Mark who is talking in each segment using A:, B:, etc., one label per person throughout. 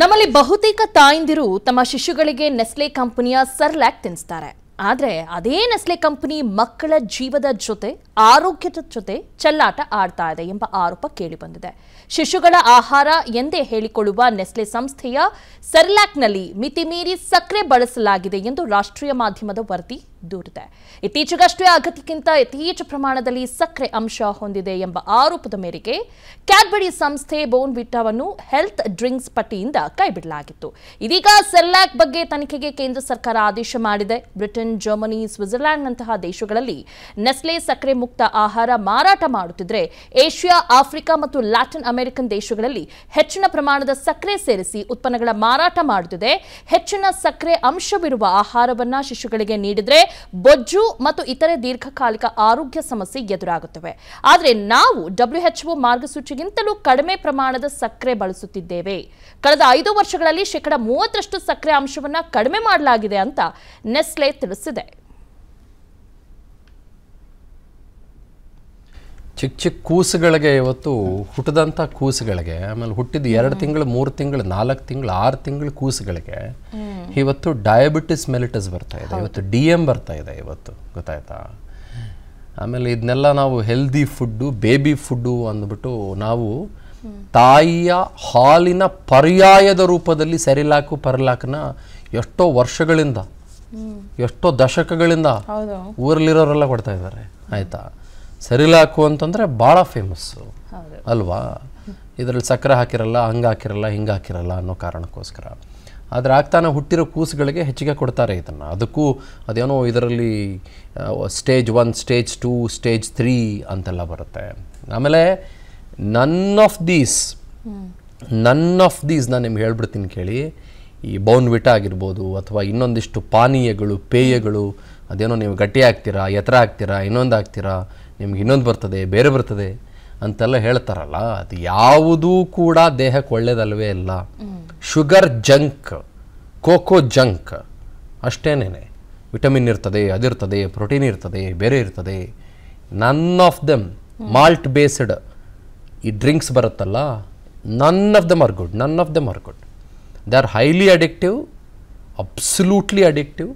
A: ನಮ್ಮಲ್ಲಿ ಬಹುತೇಕ ತಾಯಂದಿರು ತಮ್ಮ ಶಿಶುಗಳಿಗೆ ನೆಸ್ಲೆ ಕಂಪನಿಯ ಸರ್ಲ್ಯಾಕ್ ತಿನ್ನಿಸ್ತಾರೆ. ಆದರೆ ಅದೇ ನೆಸ್ಲೆ ಕಂಪನಿ ಮಕ್ಕಳ ಜೀವದ ಜೊತೆ, ಆರೋಗ್ಯದ ಜೊತೆ ಚೆಲ್ಲಾಟ ಆಡ್ತಾ ಇದೆ ಎಂಬ ಆರೋಪ ಕೇಳಿಬಂದಿದೆ. ಶಿಶುಗಳ ಆಹಾರ ಎಂದೇ ಹೇಳಿಕೊಳ್ಳುವ ನೆಸ್ಲೆ ಸಂಸ್ಥೆಯ ಸರ್ಲ್ಯಾಕ್ನಲ್ಲಿ ಮಿತಿಮೀರಿ ಸಕ್ಕರೆ ಬಳಸಲಾಗಿದೆ ಎಂದು ರಾಷ್ಟ್ರೀಯ ಮಾಧ್ಯಮದ ವರದಿ ದೂರಿದೆ. ಇತ್ತೀಚೆಗಷ್ಟೇ ಅಗತ್ಯಕ್ಕಿಂತ ಯಥೇಚ್ಛ ಪ್ರಮಾಣದಲ್ಲಿ ಸಕ್ಕರೆ ಅಂಶ ಹೊಂದಿದೆ ಎಂಬ ಆರೋಪದ ಮೇರೆಗೆ ಕ್ಯಾಡ್ಬರಿ ಸಂಸ್ಥೆ ಬೋನ್ವಿಟಾವನ್ನು ಹೆಲ್ತ್ ಡ್ರಿಂಕ್ಸ್ ಪಟ್ಟಿಯಿಂದ ಕೈಬಿಡಲಾಗಿತ್ತು. ಇದೀಗ ಸೆಲ್ಲಾಕ್ ಬಗ್ಗೆ ತನಿಖೆಗೆ ಕೇಂದ್ರ ಸರ್ಕಾರ ಆದೇಶ ಮಾಡಿದೆ. ಬ್ರಿಟನ್, ಜರ್ಮನಿ ಸ್ವಿಟ್ಜರ್ಲ್ಯಾಂಡ್ನಂತಹ ದೇಶಗಳಲ್ಲಿ ನೆಸ್ಲೆ ಸಕ್ಕರೆ ಮುಕ್ತ ಆಹಾರ ಮಾರಾಟ ಮಾಡುತ್ತಿದ್ರೆ ಏಷ್ಯಾ, ಆಫ್ರಿಕಾ ಮತ್ತು ಲ್ಯಾಟಿನ್ ಅಮೆರಿಕನ್ ದೇಶಗಳಲ್ಲಿ ಹೆಚ್ಚಿನ ಪ್ರಮಾಣದ ಸಕ್ಕರೆ ಸೇರಿಸಿ ಉತ್ಪನ್ನಗಳ ಮಾರಾಟ ಮಾಡುತ್ತಿದೆ. ಹೆಚ್ಚಿನ ಸಕ್ಕರೆ ಅಂಶವಿರುವ ಆಹಾರವನ್ನು ಶಿಶುಗಳಿಗೆ ನೀಡಿದ್ರೆ ಬೊಜ್ಜು ಮತ್ತು ಇತರೆ ದೀರ್ಘಕಾಲಿಕ ಆರೋಗ್ಯ ಸಮಸ್ಯೆ ಎದುರಾಗುತ್ತವೆ. ಆದರೆ ನಾವು ಡಬ್ಲ್ಯೂಎಚ್ಒ ಮಾರ್ಗಸೂಚಿಗಿಂತಲೂ ಕಡಿಮೆ ಪ್ರಮಾಣದ ಸಕ್ಕರೆ ಬಳಸುತ್ತಿದ್ದೇವೆ. ಕಳೆದ ಐದು ವರ್ಷಗಳಲ್ಲಿ ಶೇಕಡ ಮೂವತ್ತರಷ್ಟು ಸಕ್ಕರೆ ಅಂಶವನ್ನು ಕಡಿಮೆ ಮಾಡಲಾಗಿದೆ ಅಂತ ನೆಸ್ಲೆ ತಿಳಿಸಿದೆ.
B: ಚಿಕ್ಕ ಚಿಕ್ಕ ಕೂಸುಗಳಿಗೆ ಇವತ್ತು ಹುಟ್ಟಿದಂಥ ಕೂಸುಗಳಿಗೆ ಆಮೇಲೆ ಹುಟ್ಟಿದ ಎರಡು ತಿಂಗಳು ಮೂರು ತಿಂಗಳು ನಾಲ್ಕು ತಿಂಗಳು ಆರು ತಿಂಗಳು ಕೂಸುಗಳಿಗೆ ಇವತ್ತು ಡಯಾಬಿಟಿಸ್ ಮೆಲಿಟಸ್ ಬರ್ತಾ ಇದೆ. ಇವತ್ತು ಡಿ ಎಂ ಬರ್ತಾ ಇದೆ ಇವತ್ತು ಗೊತ್ತಾಯ್ತಾ? ಆಮೇಲೆ ಇದನ್ನೆಲ್ಲ ನಾವು ಹೆಲ್ದಿ ಫುಡ್ಡು ಬೇಬಿ ಫುಡ್ಡು ಅಂದ್ಬಿಟ್ಟು ನಾವು ತಾಯಿಯ ಹಾಲಿನ ಪರ್ಯಾಯದ ರೂಪದಲ್ಲಿ ಸರಿಲಾಕು ಪರ್ಲಾಕನ ಎಷ್ಟೋ ವರ್ಷಗಳಿಂದ ಎಷ್ಟೋ ದಶಕಗಳಿಂದ ಊರಲ್ಲಿರೋರೆಲ್ಲ ಕೊಡ್ತಾ ಇದ್ದಾರೆ. ಆಯ್ತಾ? ಸರಿಲಾಕು ಅಂತಂದ್ರೆ ಭಾಳ ಫೇಮಸ್ಸು ಅಲ್ವಾ? ಇದರಲ್ಲಿ ಸಕ್ಕರೆ ಹಾಕಿರಲ್ಲ ಹಂಗೆ ಹಾಕಿರಲ್ಲ ಹಿಂಗೆ ಹಾಕಿರಲ್ಲ ಅನ್ನೋ ಕಾರಣಕ್ಕೋಸ್ಕರ. ಆದರೆ ಆಗ್ತಾನೆ ಹುಟ್ಟಿರೋ ಕೂಸುಗಳಿಗೆ ಹೆಚ್ಚಿಗೆ ಕೊಡ್ತಾರೆ ಇದನ್ನು. ಅದಕ್ಕೂ ಅದೇನೋ ಇದರಲ್ಲಿ stage one stage two stage three ಅಂತೆಲ್ಲ ಬರುತ್ತೆ. ಆಮೇಲೆ none of these none of these ನಾನು ನಿಮ್ಗೆ ಹೇಳ್ಬಿಡ್ತೀನಿ ಕೇಳಿ. ಈ ಬೌನ್ವಿಟ ಆಗಿರ್ಬೋದು ಅಥವಾ ಇನ್ನೊಂದಿಷ್ಟು ಪಾನೀಯಗಳು ಪೇಯಗಳು ಅದೇನೋ ನೀವು ಗಟ್ಟಿ ಆಗ್ತೀರಾ ಎತ್ತರ ಆಗ್ತೀರಾ ಇನ್ನೊಂದು ಆಗ್ತೀರಾ ನಿಮ್ಗೆ ಇನ್ನೊಂದು ಬರ್ತದೆ, ಬೇರೆ ಬರ್ತದೆ ಅಂತೆಲ್ಲ ಹೇಳ್ತಾರಲ್ಲ, ಅದು ಯಾವುದೂ ಕೂಡ ದೇಹಕ್ಕೆ ಒಳ್ಳೇದಲ್ವೇ ಇಲ್ಲ. ಶುಗರ್ ಜಂಕ್, ಕೋಕೋ ಜಂಕ್ ಅಷ್ಟೇನೇ ವಿಟಮಿನ್ ಇರ್ತದೆ ಅದಿರ್ತದೆ ಪ್ರೋಟೀನ್ ಇರ್ತದೆ, ಬೇರೆ ಇರ್ತದೆ. None of them malt based ಈ ಡ್ರಿಂಕ್ಸ್ ಬರುತ್ತಲ್ಲ none of them are good none of them are good they are highly addictive absolutely addictive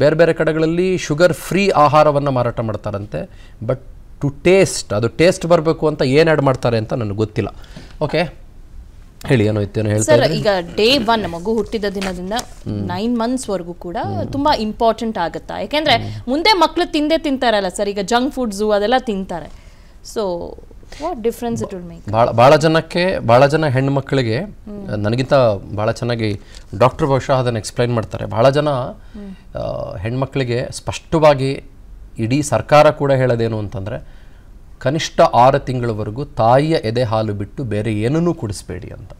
B: ಬೇರೆ ಬೇರೆ ಕಡೆಗಳಲ್ಲಿ ಶುಗರ್ ಫ್ರೀ ಆಹಾರವನ್ನು ಮಾರಾಟ ಮಾಡ್ತಾರಂತೆ ಬಟ್ ಟು ಟೇಸ್ಟ್ ಅದು ಟೇಸ್ಟ್ ಬರಬೇಕು ಅಂತ ಏನು ಆ್ಯಡ್ ಮಾಡ್ತಾರೆ ಅಂತ ನನಗೆ ಗೊತ್ತಿಲ್ಲ. ಓಕೆ? ಹೇಳಿ ಏನೋ ಇತ್ತೇನೋ
A: ಹೇಳ್ತಾರೆ ಈಗ ಡೇ ಒನ್ ಮಗು ಹುಟ್ಟಿದ ದಿನದಿಂದ ನೈನ್ ಮಂತ್ಸ್ ವರೆಗೂ ಕೂಡ ತುಂಬಾ ಇಂಪಾರ್ಟೆಂಟ್ ಆಗುತ್ತಾ? ಯಾಕೆಂದ್ರೆ ಮುಂದೆ ಮಕ್ಕಳು ತಿಂದೇ ತಿಂತಾರಲ್ಲ ಸರ್ ಈಗ ಜಂಕ್ ಫುಡ್ಸು ಅದೆಲ್ಲ ತಿಂತಾರೆ. So difference it will make
B: ಭಾಳ ಭಾಳ ಜನಕ್ಕೆ ಭಾಳ ಜನ ಹೆಣ್ಮಕ್ಳಿಗೆ ನನಗಿಂತ ಭಾಳ ಚೆನ್ನಾಗಿ ಡಾಕ್ಟರ್ ಬಹುಶಃ ಅದನ್ನು ಎಕ್ಸ್ಪ್ಲೈನ್ ಮಾಡ್ತಾರೆ. ಭಾಳ ಜನ ಹೆಣ್ಮಕ್ಳಿಗೆ ಸ್ಪಷ್ಟವಾಗಿ ಇಡೀ ಸರ್ಕಾರ ಕೂಡ ಹೇಳೋದೇನು ಅಂತಂದರೆ ಕನಿಷ್ಠ ಆರು ತಿಂಗಳವರೆಗೂ ತಾಯಿಯ ಎದೆ ಹಾಲು ಬಿಟ್ಟು ಬೇರೆ ಏನನ್ನೂ ಕುಡಿಸ್ಬೇಡಿ ಅಂತ.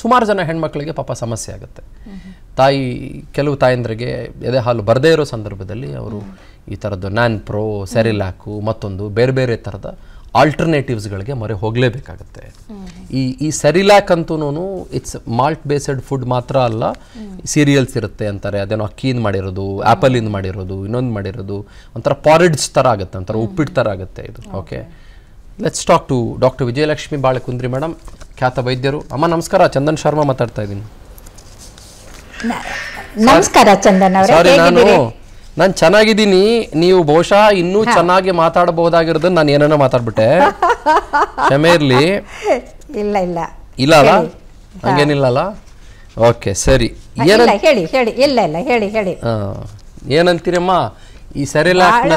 B: ಸುಮಾರು ಜನ ಹೆಣ್ಮಕ್ಳಿಗೆ ಪಾಪ ಸಮಸ್ಯೆ ಆಗುತ್ತೆ. ತಾಯಿ ಕೆಲವು ತಾಯಂದ್ರಿಗೆ ಎದೆ ಹಾಲು ಬರದೇ ಇರೋ ಸಂದರ್ಭದಲ್ಲಿ ಅವರು ಈ ಥರದ್ದು ನ್ಯಾನ್ ಪ್ರೋ ಸೆರಿಲ್ಯಾಕು ಮತ್ತೊಂದು ಬೇರೆ ಬೇರೆ ಥರದ ಆಲ್ಟರ್ನೇಟಿವ್ಸ್ಗಳಿಗೆ ಮೊರೆ ಹೋಗಲೇಬೇಕಾಗುತ್ತೆ. ಈ ಈ ಸೆರಿಲ್ಯಾಕ್ ಅಂತೂ ಇಟ್ಸ್ ಮಾಲ್ಟ್ ಬೇಸ್ಡ್ ಫುಡ್ ಮಾತ್ರ ಅಲ್ಲ ಸೀರಿಯಲ್ಸ್ ಇರುತ್ತೆ ಅಂತಾರೆ. ಅದೇನೋ ಅಕ್ಕಿಯಿಂದ ಮಾಡಿರೋದು ಆ್ಯಪಲಿಂದ ಮಾಡಿರೋದು ಇನ್ನೊಂದು ಮಾಡಿರೋದು ಒಂಥರ ಪಾರಿಡ್ಸ್ ಥರ ಆಗುತ್ತೆ ಒಂಥರ ಉಪ್ಪಿಟ್ಟು ಥರ ಆಗುತ್ತೆ ಇದು. Okay let's talk to doctor Vijayalakshmi Balekundri madam ಖ್ಯಾತ ವೈದ್ಯರು. ಅಮ್ಮ ನಮಸ್ಕಾರ ಚಂದನ್ ಶರ್ಮಾ ಮಾತಾಡ್ತಾ ಇದ್ದೀನಿ.
C: ನಮಸ್ಕಾರ ಚಂದನ್ ಅವರೇ.
B: ಸಾರಿ ನಾನು
C: ಹೇಗಿದ್ದೀರಿ
B: ನಾನು ಚೆನ್ನಾಗಿದ್ದೀನಿ ನೀವು ಬಹುಶಃ ಇನ್ನೂ ಚೆನ್ನಾಗಿ ಮಾತಾಡಬಹುದಾಗಿರೋದನ್ನ ನಾನು ಏನನ್ನ ಮಾತಾಡ್ಬಿಟ್ಟೆ. ಕ್ಷಮೆ ಇರ್ಲಿ.
C: ಇಲ್ಲ ಇಲ್ಲ.
B: ಇಲ್ಲ ಅಲ್ಲ? ಹಂಗೇನಿಲ್ಲ ಓಕೆ ಸರಿ.
C: ಹೇಳಿ ಹೇಳಿ. ಇಲ್ಲ ಇಲ್ಲ ಹೇಳಿ ಹೇಳಿ.
B: ಏನಂತೀರಮ್ಮ? ಈ ಸರಿ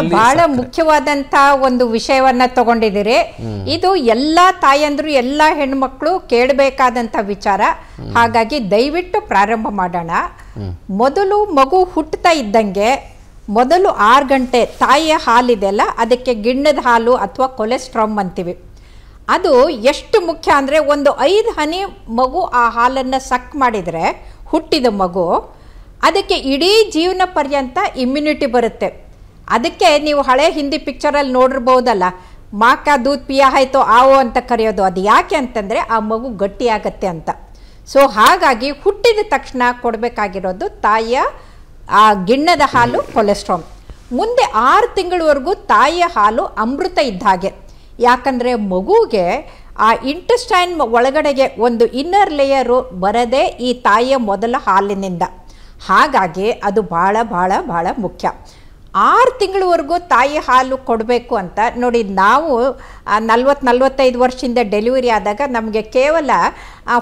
C: ಬಹಳ ಮುಖ್ಯವಾದಂತ ಒಂದು ವಿಷಯವನ್ನ ತಗೊಂಡಿದ್ದೀರಿ. ಇದು ಎಲ್ಲಾ ತಾಯಂದ್ರು ಎಲ್ಲಾ ಹೆಣ್ಮಕ್ಳು ಕೇಳಬೇಕಾದಂತ ವಿಚಾರ. ಹಾಗಾಗಿ ದಯವಿಟ್ಟು ಪ್ರಾರಂಭ ಮಾಡೋಣ. ಮೊದಲು ಮಗು ಹುಟ್ಟತಾ ಇದ್ದಂಗೆ ಮೊದಲು ಆರು ಗಂಟೆ ತಾಯಿಯ ಹಾಲಿದೆಯಲ್ಲ ಅದಕ್ಕೆ ಗಿಣ್ಣದ ಹಾಲು ಅಥವಾ ಕೊಲೆಸ್ಟ್ರಾಮ್ ಅಂತೀವಿ. ಅದು ಎಷ್ಟು ಮುಖ್ಯ ಅಂದರೆ ಒಂದು ಐದು ಹನಿ ಮಗು ಆ ಹಾಲನ್ನು ಸಕ್ ಮಾಡಿದರೆ, ಹುಟ್ಟಿದ ಮಗು, ಅದಕ್ಕೆ ಇಡೀ ಜೀವನ ಪರ್ಯಂತ ಇಮ್ಯುನಿಟಿ ಬರುತ್ತೆ. ಅದಕ್ಕೆ ನೀವು ಹಳೆ ಹಿಂದಿ ಪಿಕ್ಚರಲ್ಲಿ ನೋಡಿರ್ಬೋದಲ್ಲ, ಮಾಕ ದೂದ್ ಪಿಯಾ ಆಯ್ತು ಆವೋ ಅಂತ ಕರೆಯೋದು. ಅದು ಯಾಕೆ ಅಂತಂದರೆ ಆ ಮಗು ಗಟ್ಟಿಯಾಗತ್ತೆ ಅಂತ. ಸೊ ಹಾಗಾಗಿ ಹುಟ್ಟಿದ ತಕ್ಷಣ ಕೊಡಬೇಕಾಗಿರೋದು ತಾಯಿಯ ಆ ಗಿಣ್ಣದ ಹಾಲು ಕೊಲೆಸ್ಟ್ರಾಲ್. ಮುಂದೆ ಆರು ತಿಂಗಳವರೆಗೂ ತಾಯಿಯ ಹಾಲು ಅಮೃತ ಇದ್ದ ಹಾಗೆ ಯಾಕಂದರೆ ಮಗುಗೆ ಆ ಇಂಟೆಸ್ಟೈನ್ ಒಳಗಡೆಗೆ ಒಂದು ಇನ್ನರ್ ಲೇಯರು ಬರದೇ ಈ ತಾಯಿಯ ಮೊದಲ ಹಾಲಿನಿಂದ. ಹಾಗಾಗಿ ಅದು ಭಾಳ ಭಾಳ ಭಾಳ ಮುಖ್ಯ. ಆರು ತಿಂಗಳವರೆಗೂ ತಾಯಿ ಹಾಲು ಕೊಡಬೇಕು ಅಂತ ನೋಡಿ ನಾವು ನಲ್ವತ್ತು ನಲ್ವತ್ತೈದು ವರ್ಷದಿಂದ ಡೆಲಿವರಿ ಆದಾಗ ನಮಗೆ ಕೇವಲ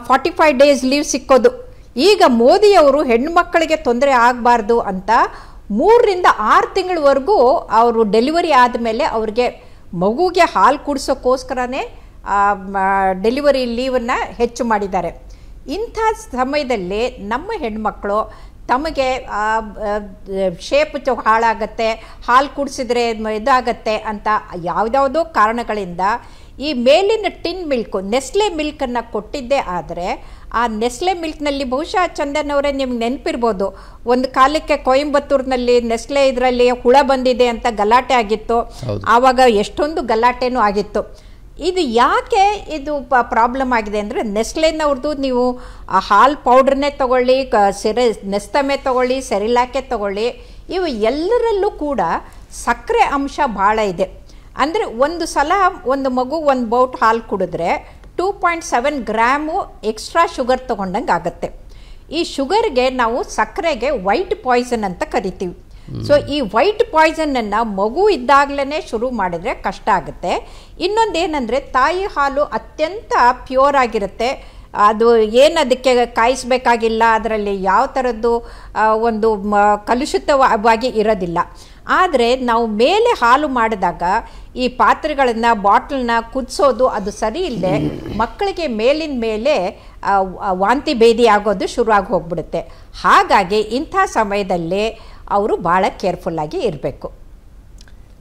C: ಫಾರ್ಟಿ ಫೈವ್ ಡೇಸ್ ಲೀವ್ ಸಿಕ್ಕೋದು. ಈಗ ಮೋದಿಯವರು ಹೆಣ್ಣುಮಕ್ಕಳಿಗೆ ತೊಂದರೆ ಆಗಬಾರ್ದು ಅಂತ ಮೂರರಿಂದ ಆರು ತಿಂಗಳವರೆಗೂ ಅವರು ಡೆಲಿವರಿ ಆದಮೇಲೆ ಅವ್ರಿಗೆ ಮಗುಗೆ ಹಾಲು ಕುಡಿಸೋಕ್ಕೋಸ್ಕರನೇ ಡೆಲಿವರಿ ಲೀವನ್ನು ಹೆಚ್ಚು ಮಾಡಿದ್ದಾರೆ. ಇಂಥ ಸಮಯದಲ್ಲಿ ನಮ್ಮ ಹೆಣ್ಮಕ್ಕಳು ತಮಗೆ ಶೇಪ್ ಹಾಳಾಗತ್ತೆ, ಹಾಲು ಕುಡಿಸಿದ್ರೆ ಇದಾಗತ್ತೆ ಅಂತ ಯಾವುದ್ಯಾವುದೋ ಕಾರಣಗಳಿಂದ ಈ ಮೇಲಿನ ಟಿನ್ ಮಿಲ್ಕು ನೆಸ್ಲೆ ಮಿಲ್ಕನ್ನು ಕೊಟ್ಟಿದ್ದೆ ಆದರೆ ಆ ನೆಸ್ಲೆ ಮಿಲ್ಕ್ನಲ್ಲಿ ಬಹುಶಃ ಚಂದನ್ ಅವರೇ ನಿಮ್ಗೆ ನೆನಪಿರ್ಬೋದು. ಒಂದು ಕಾಲಕ್ಕೆ ಕೊಯಂಬತ್ತೂರಿನಲ್ಲಿ ನೆಸ್ಲೆ ಇದರಲ್ಲಿ ಹುಳ ಬಂದಿದೆ ಅಂತ ಗಲಾಟೆ ಆಗಿತ್ತು. ಆವಾಗ ಎಷ್ಟೊಂದು ಗಲಾಟೆನೂ ಆಗಿತ್ತು. ಇದು ಯಾಕೆ ಇದು ಪ್ರಾಬ್ಲಮ್ ಆಗಿದೆ ಅಂದರೆ ನೆಸ್ಲೆನವ್ರದ್ದು ನೀವು ಆ ಹಾಲು ಪೌಡ್ರನ್ನೇ ತಗೊಳ್ಳಿ ಕ ಸೆರೆ ನೆಸ್ತಮೆ ತಗೊಳ್ಳಿ ಸೆರಿಲಾಕೆ ತಗೊಳ್ಳಿ ಇವು ಎಲ್ಲರಲ್ಲೂ ಕೂಡ ಸಕ್ಕರೆ ಅಂಶ ಭಾಳ ಇದೆ. ಅಂದರೆ ಒಂದು ಸಲ ಒಂದು ಮಗು ಒಂದು ಬೌಟ್ ಹಾಲು ಕುಡಿದ್ರೆ two point seven gram extra sugar ತೊಗೊಂಡಂಗೆ ಆಗುತ್ತೆ. ಈ ಶುಗರ್ಗೆ ನಾವು ಸಕ್ಕರೆಗೆ ವೈಟ್ ಪಾಯ್ಸನ್ ಅಂತ ಕರಿತೀವಿ. ಸೊ ಈ ವೈಟ್ ಪಾಯ್ಸನನ್ನು ಮಗು ಇದ್ದಾಗಲೇ ಶುರು ಮಾಡಿದರೆ ಕಷ್ಟ ಆಗುತ್ತೆ. ಇನ್ನೊಂದೇನೆಂದರೆ ತಾಯಿ ಹಾಲು ಅತ್ಯಂತ ಪ್ಯೂರ್ ಆಗಿರುತ್ತೆ. ಅದು ಏನು ಅದಕ್ಕೆ ಕಾಯಿಸಬೇಕಾಗಿಲ್ಲ, ಅದರಲ್ಲಿ ಯಾವ ಥರದ್ದು ಒಂದು ಕಲುಷಿತವಾಗಿ ಇರೋದಿಲ್ಲ. ಆದರೆ ನಾವು ಮೇಲೆ ಹಾಲು ಮಾಡಿದಾಗ ಈ ಪಾತ್ರೆಗಳನ್ನು, ಬಾಟ್ಲನ್ನ ಕುದಿಸೋದು ಅದು ಸರಿ ಇಲ್ಲದೆ ಮಕ್ಕಳಿಗೆ ಮೇಲಿನ ಮೇಲೆ ವಾಂತಿ ಭೇದಿ ಆಗೋದು ಶುರುವಾಗಿ ಹೋಗ್ಬಿಡುತ್ತೆ. ಹಾಗಾಗಿ ಇಂಥ ಸಮಯದಲ್ಲಿ ಅವರು ಭಾಳ ಕೇರ್ಫುಲ್ಲಾಗಿ ಇರಬೇಕು.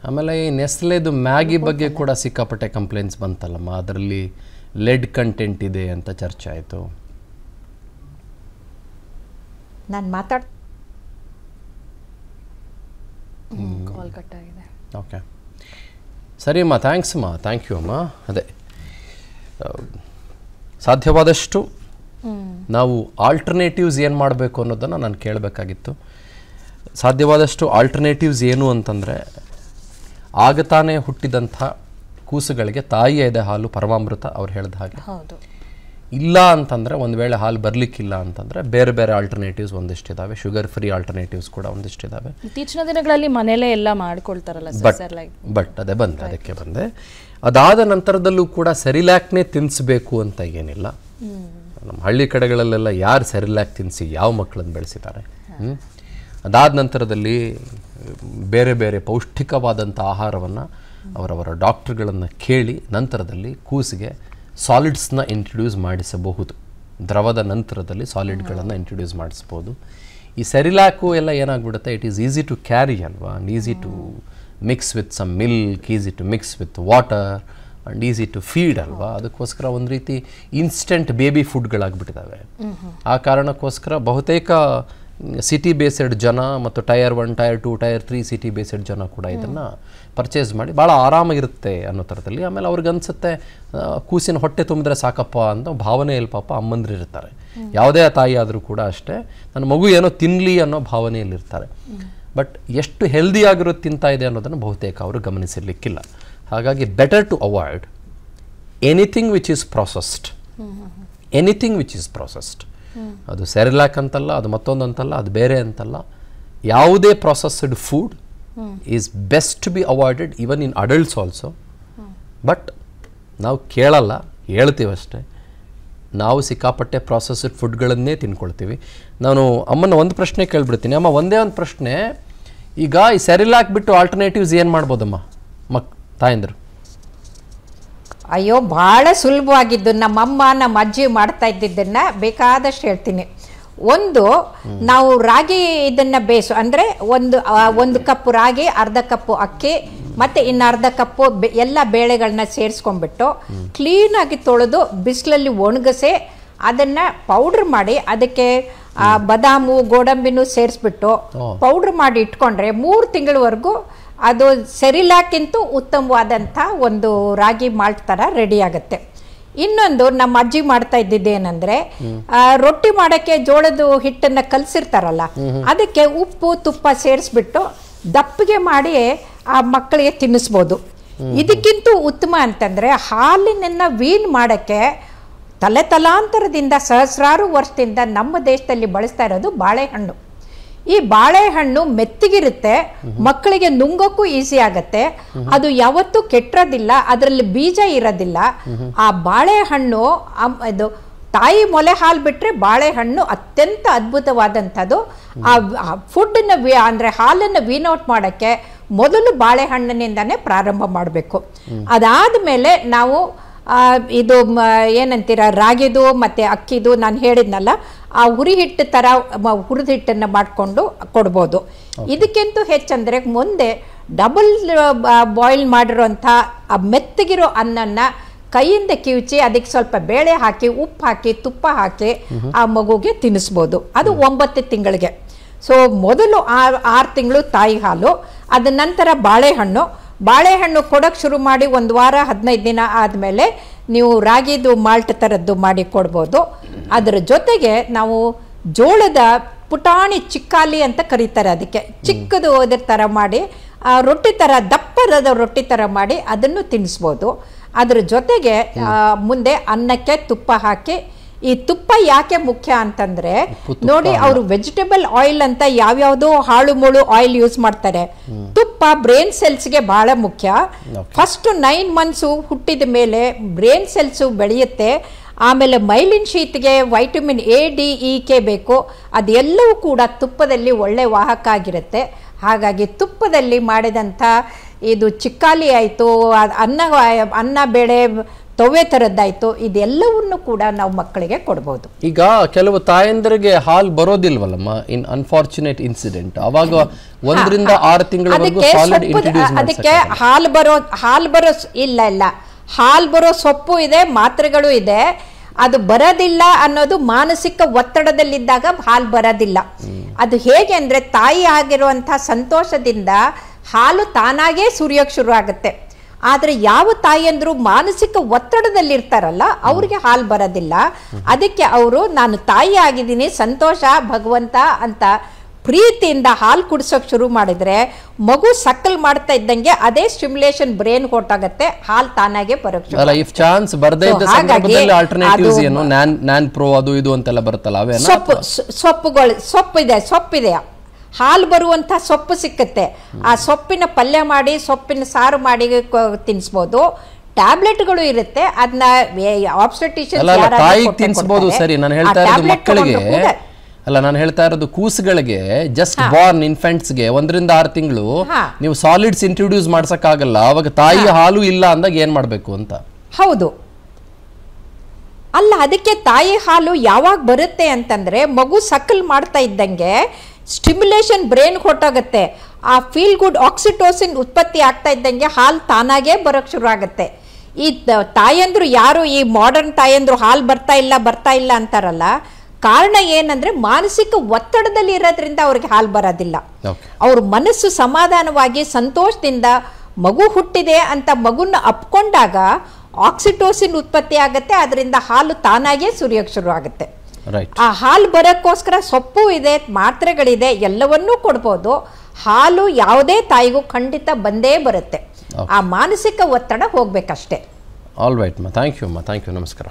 B: ಆಮೇಲೆ ಈ ನೆಸ್ಲೆದು ಮ್ಯಾಗಿ ಬಗ್ಗೆ ಕೂಡ ಸಿಕ್ಕಾಪಟ್ಟೆ ಕಂಪ್ಲೇಂಟ್ಸ್ ಬಂತಲ್ಲಮ್ಮ? ಅದರಲ್ಲಿ ಲೆಡ್ ಕಂಟೆಂಟ್ ಇದೆ ಅಂತ ಚರ್ಚೆ ಆಯಿತು.
C: ನಾನು ಮಾತಾಡ್
A: ಕಾಲ್ ಕಟ್ ಆಗಿದೆ.
B: ಓಕೆ. ಸರಿ ಅಮ್ಮ ಥ್ಯಾಂಕ್ಸ್ ಅಮ್ಮ ಥ್ಯಾಂಕ್ ಯು ಅಮ್ಮ. ಅದೇ ಸಾಧ್ಯವಾದಷ್ಟು ನಾವು ಆಲ್ಟರ್ನೇಟಿವ್ಸ್ ಏನು ಮಾಡಬೇಕು ಅನ್ನೋದನ್ನು ನಾನು ಕೇಳಬೇಕಾಗಿತ್ತು. ಸಾಧ್ಯವಾದಷ್ಟು ಆಲ್ಟರ್ನೇಟಿವ್ಸ್ ಏನು ಅಂತಂದರೆ ಆಗ ತಾನೇ ಹುಟ್ಟಿದಂಥ ಕೂಸುಗಳಿಗೆ ತಾಯಿಯ ಇದೆ ಹಾಲು ಪರಮಾಮೃತ ಅವ್ರು ಹೇಳಿದ ಹಾಗೆ. ಇಲ್ಲ ಅಂತಂದರೆ ಒಂದು ವೇಳೆ ಹಾಲು ಬರಲಿಕ್ಕಿಲ್ಲ ಅಂತಂದರೆ ಬೇರೆ ಬೇರೆ ಆಲ್ಟರ್ನೇಟಿವ್ಸ್ ಒಂದಿಷ್ಟಿದ್ದಾವೆ ಶುಗರ್ ಫ್ರೀ ಆಲ್ಟರ್ನೇಟಿವ್ಸ್ ಕೂಡ ಒಂದಿಷ್ಟಿದ್ದಾವೆ
A: ಇತ್ತೀಚಿನ ದಿನಗಳಲ್ಲಿ ಮನೆಯಲ್ಲೇ ಎಲ್ಲ ಮಾಡ್ಕೊಳ್ತಾರಲ್ಲ
B: ಬಟ್ ಬಟ್ ಅದೇ ಬಂದೆ ಅದಕ್ಕೆ ಬಂದೆ. ಅದಾದ ನಂತರದಲ್ಲೂ ಕೂಡ ಸೆರಿಲ್ಯಾಕ್ನೇ ತಿನ್ನಿಸ್ಬೇಕು ಅಂತ ಏನಿಲ್ಲ. ನಮ್ಮ ಹಳ್ಳಿ ಕಡೆಗಳಲ್ಲೆಲ್ಲ ಯಾರು ಸೆರಿಲ್ಯಾಕ್ ತಿನ್ನಿಸಿ ಯಾವ ಮಕ್ಕಳನ್ನು ಬೆಳೆಸಿದ್ದಾರೆ? ಅದಾದ ನಂತರದಲ್ಲಿ ಬೇರೆ ಬೇರೆ ಪೌಷ್ಟಿಕವಾದಂಥ ಆಹಾರವನ್ನು ಅವರವರ ಡಾಕ್ಟರ್ಗಳನ್ನು ಕೇಳಿ ನಂತರದಲ್ಲಿ ಕೂಸಿಗೆ ಸಾಲಿಡ್ಸ್ನ ಇಂಟ್ರೊಡ್ಯೂಸ್ ಮಾಡಿಸಬಹುದು. ದ್ರವದ ನಂತರದಲ್ಲಿ ಸಾಲಿಡ್ಗಳನ್ನು ಇಂಟ್ರೊಡ್ಯೂಸ್ ಮಾಡಿಸ್ಬೋದು ಈ ಸೆರಿಲ್ಯಾಕು ಎಲ್ಲ ಏನಾಗ್ಬಿಡುತ್ತೆ? It is easy to carry ಅಲ್ವಾ? And easy to mix with some milk easy to mix with water and easy to feed ಅಲ್ವಾ? ಅದಕ್ಕೋಸ್ಕರ ಒಂದು ರೀತಿ ಇನ್ಸ್ಟೆಂಟ್ ಬೇಬಿ ಫುಡ್ಗಳಾಗ್ಬಿಟ್ಟಿದ್ದಾವೆ ಆ ಕಾರಣಕ್ಕೋಸ್ಕರ ಬಹುತೇಕ ಸಿಟಿ ಬೇಸ್ಡ್ ಜನ ಮತ್ತು tier one tier two tier three city based ಜನ ಕೂಡ ಇದನ್ನು ಪರ್ಚೇಸ್ ಮಾಡಿ ಭಾಳ ಆರಾಮಾಗಿರುತ್ತೆ ಅನ್ನೋ ಥರದಲ್ಲಿ. ಆಮೇಲೆ ಅವ್ರಿಗೆ ಅನ್ಸುತ್ತೆ ಕೂಸಿನ ಹೊಟ್ಟೆ ತುಂಬಿದ್ರೆ ಸಾಕಪ್ಪ ಅಂತ ಭಾವನೆಯಲ್ಲಿ ಪಾಪ ಅಮ್ಮಂದಿರ್ತಾರೆ ಇರ್ತಾರೆ. ಯಾವುದೇ ತಾಯಿ ಆದರೂ ಕೂಡ ಅಷ್ಟೇ ನನ್ನ ಮಗು ಏನೋ ತಿನ್ನಲಿ ಅನ್ನೋ ಭಾವನೆಯಲ್ಲಿರ್ತಾರೆ ಬಟ್ ಎಷ್ಟು ಹೆಲ್ದಿ ಆಗಿರೋದು ತಿಂತಾ ಇದೆ ಅನ್ನೋದನ್ನು ಬಹುತೇಕ ಅವರು ಗಮನಿಸಿರ್ಲಿಕ್ಕಿಲ್ಲ. ಹಾಗಾಗಿ better to avoid anything which is processed anything which is processed ಅದು ಸೆರಿಲ್ಯಾಕ್ ಅಂತಲ್ಲ ಅದು ಮತ್ತೊಂದು ಅಂತಲ್ಲ ಅದು ಬೇರೆ ಅಂತಲ್ಲ. ಯಾವುದೇ processed food is best to be avoided even in adults also but ನಾವು ಕೇಳಲ್ಲ ಹೇಳ್ತೀವಷ್ಟೇ ನಾವು ಸಿಕ್ಕಾಪಟ್ಟೆ ಪ್ರಾಸೆಸ್ಡ್ ಫುಡ್ಗಳನ್ನೇ ತಿನ್ಕೊಳ್ತೀವಿ. ನಾನು ಅಮ್ಮನ ಒಂದು ಪ್ರಶ್ನೆ ಕೇಳ್ಬಿಡ್ತೀನಿ. ಅಮ್ಮ ಒಂದೇ ಒಂದು ಪ್ರಶ್ನೆ. ಈಗ ಈ ಸೆರಿಲಾಕ್ ಬಿಟ್ಟು ಆಲ್ಟರ್ನೇಟಿವ್ಸ್ ಏನು ಮಾಡ್ಬೋದಮ್ಮ? ಮಕ್ ತಾಯಂದ್ರು.
C: ಅಯ್ಯೋ ಭಾಳ ಸುಲಭವಾಗಿದ್ದು ನಮ್ಮಮ್ಮ ನಮ್ಮ ಅಜ್ಜಿ ಮಾಡ್ತಾ ಇದ್ದಿದ್ದನ್ನ ಬೇಕಾದಷ್ಟು ಹೇಳ್ತೀನಿ. ಒಂದು ನಾವು ರಾಗಿ ಇದನ್ನ ಬೇಯಿಸು ಅಂದರೆ ಒಂದು ಒಂದು ಕಪ್ ರಾಗಿ ಅರ್ಧ ಕಪ್ಪು ಅಕ್ಕಿ ಮತ್ತೆ ಇನ್ನು ಅರ್ಧ ಕಪ್ಪು ಎಲ್ಲ ಬೇಳೆಗಳನ್ನ ಸೇರಿಸ್ಕೊಂಡ್ಬಿಟ್ಟು ಕ್ಲೀನಾಗಿ ತೊಳೆದು ಬಿಸಿಲಲ್ಲಿ ಒಣಗಿಸಿ ಅದನ್ನ ಪೌಡ್ರ್ ಮಾಡಿ ಅದಕ್ಕೆ ಬದಾಮು ಗೋಡಂಬಿನೂ ಸೇರಿಸ್ಬಿಟ್ಟು ಪೌಡ್ರ್ ಮಾಡಿ ಇಟ್ಕೊಂಡ್ರೆ ಮೂರು ತಿಂಗಳವರೆಗೂ ಅದು ಸರಿಲಾಕ್ಕಿಂತೂ ಉತ್ತಮವಾದಂಥ ಒಂದು ರಾಗಿ ಮಾಲ್ಟ್ ಥರ ರೆಡಿ ಆಗುತ್ತೆ. ಇನ್ನೊಂದು ನಮ್ಮ ಅಜ್ಜಿ ಮಾಡ್ತಾ ಇದ್ದಿದ್ದೇನೆಂದ್ರೆ ರೊಟ್ಟಿ ಮಾಡೋಕ್ಕೆ ಜೋಳದ ಹಿಟ್ಟನ್ನ ಕಲಸಿರ್ತಾರಲ್ಲ, ಅದಕ್ಕೆ ಉಪ್ಪು, ತುಪ್ಪ ಸೇರಿಸ್ಬಿಟ್ಟು ದಪ್ಪಗೆ ಮಾಡಿ ಆ ಮಕ್ಕಳಿಗೆ ತಿನ್ನಿಸ್ಬೋದು. ಇದಕ್ಕಿಂತ ಉತ್ತಮ ಅಂತಂದ್ರೆ ಹಾಲಿನನ್ನು ವೀನ್ ಮಾಡೋಕ್ಕೆ ತಲೆ ತಲಾಂತರದಿಂದ ಸಹಸ್ರಾರು ವರ್ಷದಿಂದ ನಮ್ಮ ದೇಶದಲ್ಲಿ ಬಳಸ್ತಾ ಇರೋದು ಬಾಳೆಹಣ್ಣು. ಈ ಬಾಳೆಹಣ್ಣು ಮೆತ್ತಿಗಿರುತ್ತೆ, ಮಕ್ಕಳಿಗೆ ನುಂಗಕ್ಕೂ ಈಸಿ ಆಗತ್ತೆ. ಅದು ಯಾವತ್ತೂ ಕೆಟ್ಟಿರೋದಿಲ್ಲ ಅದರಲ್ಲಿ ಬೀಜ ಇರೋದಿಲ್ಲ. ಆ ಬಾಳೆಹಣ್ಣು ಇದು ತಾಯಿ ಮೊಲೆ ಹಾಲು ಬಿಟ್ಟರೆ ಬಾಳೆಹಣ್ಣು ಅತ್ಯಂತ ಅದ್ಭುತವಾದಂಥದ್ದು. ಆ ಫುಡ್ನ ಅಂದ್ರೆ ಹಾಲನ್ನು ವೀನೌಟ್ ಮಾಡೋಕ್ಕೆ ಮೊದಲು ಬಾಳೆಹಣ್ಣಿನಿಂದನೇ ಪ್ರಾರಂಭ ಮಾಡಬೇಕು. ಅದಾದ ಮೇಲೆ ನಾವು ಇದು ಏನಂತೀರ ರಾಗಿದು ಮತ್ತು ಅಕ್ಕಿದು ನಾನು ಹೇಳಿದ್ನಲ್ಲ ಆ ಹುರಿ ಹಿಟ್ಟು ಥರ ಹುರಿದ ಹಿಟ್ಟನ್ನು ಮಾಡಿಕೊಂಡು ಕೊಡ್ಬೋದು. ಇದಕ್ಕಿಂತೂ ಹೆಚ್ಚಂದರೆ ಮುಂದೆ ಡಬಲ್ ಬಾಯ್ಲ್ ಮಾಡಿರೋಂಥ ಆ ಮೆತ್ತಗಿರೋ ಅನ್ನನ ಕೈಯಿಂದ ಕಿವುಚಿ ಅದಕ್ಕೆ ಸ್ವಲ್ಪ ಬೇಳೆ ಹಾಕಿ ಉಪ್ಪು ಹಾಕಿ ತುಪ್ಪ ಹಾಕಿ ಆ ಮಗುಗೆ ತಿನ್ನಿಸ್ಬೋದು. ಅದು ಒಂಬತ್ತು ತಿಂಗಳಿಗೆ. ಸೊ ಮೊದಲು ಆರು ಆರು ತಿಂಗಳು ತಾಯಿ ಹಾಲು ಅದ ನಂತರ ಬಾಳೆಹಣ್ಣು ಬಾಳೆಹಣ್ಣು ಕೊಡೋಕ್ಕೆ ಶುರು ಮಾಡಿ ಒಂದು ವಾರ ಹದಿನೈದು ದಿನ ಆದಮೇಲೆ ನೀವು ರಾಗಿದು ಮಾಲ್ಟ್ ಥರದ್ದು ಮಾಡಿ ಕೊಡ್ಬೋದು. ಅದರ ಜೊತೆಗೆ ನಾವು ಜೋಳದ ಪುಟಾಣಿ ಚಿಕ್ಕಾಲಿ ಅಂತ ಕರೀತಾರೆ ಅದಕ್ಕೆ. ಚಿಕ್ಕದು ಅದ್ರ ಥರ ಮಾಡಿ ಆ ರೊಟ್ಟಿ ಥರ ದಪ್ಪರದ ರೊಟ್ಟಿ ಥರ ಮಾಡಿ ಅದನ್ನು ತಿನ್ನಿಸ್ಬೋದು ಅದ್ರ ಜೊತೆಗೆ ಮುಂದೆ ಅನ್ನಕ್ಕೆ ತುಪ್ಪ ಹಾಕಿ ಈ ತುಪ್ಪ ಯಾಕೆ ಮುಖ್ಯ ಅಂತಂದ್ರೆ ನೋಡಿ ಅವರು ವೆಜಿಟೇಬಲ್ ಆಯಿಲ್ ಅಂತ ಯಾವ್ಯಾವುದೋ ಹಾಳು ಮುಳು ಆಯಿಲ್ ಯೂಸ್ ಮಾಡ್ತಾರೆ. ತುಪ್ಪ ಬ್ರೈನ್ ಸೆಲ್ಸ್ಗೆ ಬಹಳ ಮುಖ್ಯ. ಫಸ್ಟ್ ನೈನ್ ಮಂತ್ಸು ಹುಟ್ಟಿದ ಮೇಲೆ ಬ್ರೈನ್ ಸೆಲ್ಸು ಬೆಳೆಯುತ್ತೆ. ಆಮೇಲೆ myelin ಶೀತ್ಗೆ vitamin A D E K ಬೇಕು. ಅದೆಲ್ಲವೂ ಕೂಡ ತುಪ್ಪದಲ್ಲಿ ಒಳ್ಳೆ ವಾಹಕ ಆಗಿರುತ್ತೆ. ಹಾಗಾಗಿ ತುಪ್ಪದಲ್ಲಿ ಮಾಡಿದಂಥ ಇದು ಚಿಕ್ಕಾಲಿ ಆಯಿತು. ಅನ್ನ ಅನ್ನ ಬೇಳೆ ತೊವೆ ತರದ್ದಾಯ್ತು ಇದೆಲ್ಲವನ್ನು ಕೂಡ ನಾವು ಮಕ್ಕಳಿಗೆ ಕೊಡ್ಬೋದು.
B: ಈಗ ಕೆಲವು ತಾಯಂದರಿಗೆ ಹಾಲು ಬರೋದಿಲ್ವಲ್ಲಮ್ಮ? ಇನ್ ಅನ್ಫಾರ್ಚುನೇಟ್ ಇನ್ಸಿಡೆಂಟ್ ಅವಾಗ ಒಂದರಿಂದ ಆರು ಸಾಲಿಡ್
C: ಅದಕ್ಕೆ ಹಾಲು ಬರೋ ಹಾಲು ಬರೋ ಇಲ್ಲ ಇಲ್ಲ. ಹಾಲು ಬರೋ ಸೊಪ್ಪು ಇದೆ ಮಾತ್ರೆಗಳು ಇದೆ. ಅದು ಬರೋದಿಲ್ಲ ಅನ್ನೋದು ಮಾನಸಿಕ ಒತ್ತಡದಲ್ಲಿದ್ದಾಗ ಹಾಲು ಬರೋದಿಲ್ಲ. ಅದು ಹೇಗೆ ಅಂದರೆ ತಾಯಿ ಆಗಿರುವಂಥ ಸಂತೋಷದಿಂದ ಹಾಲು ತಾನಾಗೇ ಸುರಿಯೋಕ್ಕೆ ಶುರು ಆಗುತ್ತೆ ಆದರೆ ಯಾವ ತಾಯಿಯಂದ್ರು ಮಾನಸಿಕ ಒತ್ತಡದಲ್ಲಿರ್ತಾರಲ್ಲ ಅವ್ರಿಗೆ ಹಾಲು ಬರೋದಿಲ್ಲ. ಅದಕ್ಕೆ ಅವರು ನಾನು ತಾಯಿ ಆಗಿದ್ದೀನಿ ಸಂತೋಷ ಭಗವಂತ ಅಂತ ಪ್ರೀತಿಯಿಂದ ಹಾಲು ಕುಡಿಸೋಕೆ ಶುರು ಮಾಡಿದ್ರೆ ಮಗು ಸಕ್ಕಲ್ ಮಾಡ್ತಾ ಇದ್ದಂಗೆ ಅದೇ ಸ್ಟಿಮ್ಯುಲೇಷನ್ ಬ್ರೈನ್ ಹೊಟ್ಟಾಗತ್ತೆ ಹಾಲು ತಾನಾಗೆ ಬರೋಕ್
B: ಅಲ್ಲ ಇಫ್ ಚಾನ್ಸ್ ಬರದೇ ಇದ್ದ
C: So, ಹಾಗಾಗಿ
B: ಸಂದರ್ಭದಲ್ಲಿ ಆಲ್ಟರ್ನೇಟಿವ್ಸ್
C: ಅದು-
B: ಏನು? ನ್ಯಾನ್ ನ್ಯಾನ್ ಪ್ರೋ ಅದು ಇದು ಅಂತೆಲ್ಲ ಬರುತ್ತಲ್ಲ
C: ಸೊಪ್ಪು ಸೊಪ್ಪುಗಳು ಸೊಪ್ಪಿದೆ ಸೊಪ್ಪಿದೆ ಹಾಲು ಬರುವಂಥ ಸೊಪ್ಪು ಸಿಕ್ಕುತ್ತೆ. ಆ ಸೊಪ್ಪಿನ ಪಲ್ಯ ಮಾಡಿ ಸೊಪ್ಪಿನ ಸಾರು ಮಾಡಿ ತಿನ್ನಿಸ್ಬೋದು ಟ್ಯಾಬ್ಲೆಟ್ಗಳು ಇರುತ್ತೆ. ಅದನ್ನ
B: ತಾಯಿಗೆ ತಿನ್ಸ್ಬೋದು ಸರಿ ನಾನು ಹೇಳ್ತಾ ಇರೋದು ಮಕ್ಕಳಿಗೆ. ಅಲ್ಲ ನಾನು ಹೇಳ್ತಾ ಇರೋದು ಕೂಸುಗಳಿಗೆ ಜಸ್ಟ್ ಬಾರ್ನ್ ಇನ್ಫೆಂಟ್ಸ್ಗೆ ಒಂದರಿಂದ ಆರು ತಿಂಗಳು. ನೀವು ಸಾಲಿಡ್ಸ್ ಇಂಟ್ರೊಡ್ಯೂಸ್ ಮಾಡ್ಸಕ್ಕಾಗಲ್ಲ. ಅವಾಗ ತಾಯಿ ಹಾಲು ಇಲ್ಲ ಅಂದಾಗ ಏನ್ ಮಾಡ್ಬೇಕು ಅಂತ?
C: ಹೌದು. ಅಲ್ಲ ಅದಕ್ಕೆ ತಾಯಿ ಹಾಲು ಯಾವಾಗ ಬರುತ್ತೆ ಅಂತಂದ್ರೆ ಮಗು ಸಕಲ್ ಮಾಡ್ತಾ ಇದ್ದಂಗೆ ಸ್ಟಿಮ್ಯುಲೇಷನ್ ಬ್ರೈನ್ ಹೊಟ್ಟೋಗುತ್ತೆ ಆ ಫೀಲ್ ಗುಡ್ ಆಕ್ಸಿಟೋಸಿನ್ ಉತ್ಪತ್ತಿ ಆಗ್ತಾ ಇದ್ದಂಗೆ ಹಾಲು ತಾನಾಗೇ ಬರೋಕ್ಕೆ ಶುರು ಆಗುತ್ತೆ ಈ ತಾಯಂದ್ರು ಯಾರು ಈ ಮಾಡರ್ನ್ ತಾಯಂದ್ರು ಹಾಲು ಬರ್ತಾ ಇಲ್ಲ ಬರ್ತಾ ಇಲ್ಲ ಅಂತಾರಲ್ಲ ಕಾರಣ ಏನಂದ್ರೆ ಮಾನಸಿಕ ಒತ್ತಡದಲ್ಲಿ ಇರೋದ್ರಿಂದ ಅವ್ರಿಗೆ ಹಾಲು ಬರೋದಿಲ್ಲ. ಅವ್ರ ಮನಸ್ಸು ಸಮಾಧಾನವಾಗಿ ಸಂತೋಷದಿಂದ ಮಗು ಹುಟ್ಟಿದೆ ಅಂತ ಮಗುನ ಅಪ್ಕೊಂಡಾಗ ಆಕ್ಸಿಟೋಸಿನ್ ಉತ್ಪತ್ತಿ ಆಗುತ್ತೆ ಅದರಿಂದ ಹಾಲು ತಾನಾಗೇ ಸುರಿಯೋಕ್ಕೆ ಶುರು ಆಗುತ್ತೆ ಆ ಹಾಲು ಬರೋಕ್ಕೋಸ್ಕರ ಸೊಪ್ಪು ಇದೆ ಮಾತ್ರೆಗಳಿದೆ ಎಲ್ಲವನ್ನೂ ಕೊಡ್ಬೋದು. ಹಾಲು ಯಾವುದೇ ತಾಯಿಗೂ ಖಂಡಿತ ಬಂದೇ ಬರುತ್ತೆ. ಆ ಮಾನಸಿಕ ಒತ್ತಡ ಹೋಗ್ಬೇಕಷ್ಟೇ.
B: ಆಲ್ ರೈಟ್ ಮಾ ಥ್ಯಾಂಕ್ ಯು ಮಾ ಥ್ಯಾಂಕ್ ಯು ನಮಸ್ಕಾರ.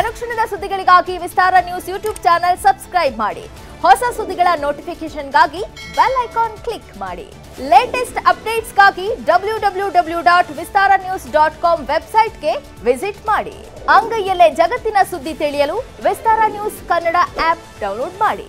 A: ಅನುಕ್ಷಣದ ಸುದ್ದಿಗಳಿಗಾಗಿ Vistara news YouTube channel subscribe ಮಾಡಿ. ಹೊಸ ಸುದ್ದಿಗಳ ನೋಟಿಫಿಕೇಶನ್ಗಾಗಿ ಬೆಲ್ ಐಕಾನ್ ಕ್ಲಿಕ್ ಮಾಡಿ. Latest ಅಪ್ಡೇಟ್ಸ್ಗಾಗಿ W W W dot Vistara news dot com ವೆಬ್ಸೈಟ್ಗೆ ವಿಸಿಟ್ ಮಾಡಿ. ಅಂಗೈಯಲ್ಲೇ ಜಗತ್ತಿನ ಸುದ್ದಿ ತಿಳಿಯಲು Vistara news Kannada app download ಮಾಡಿ.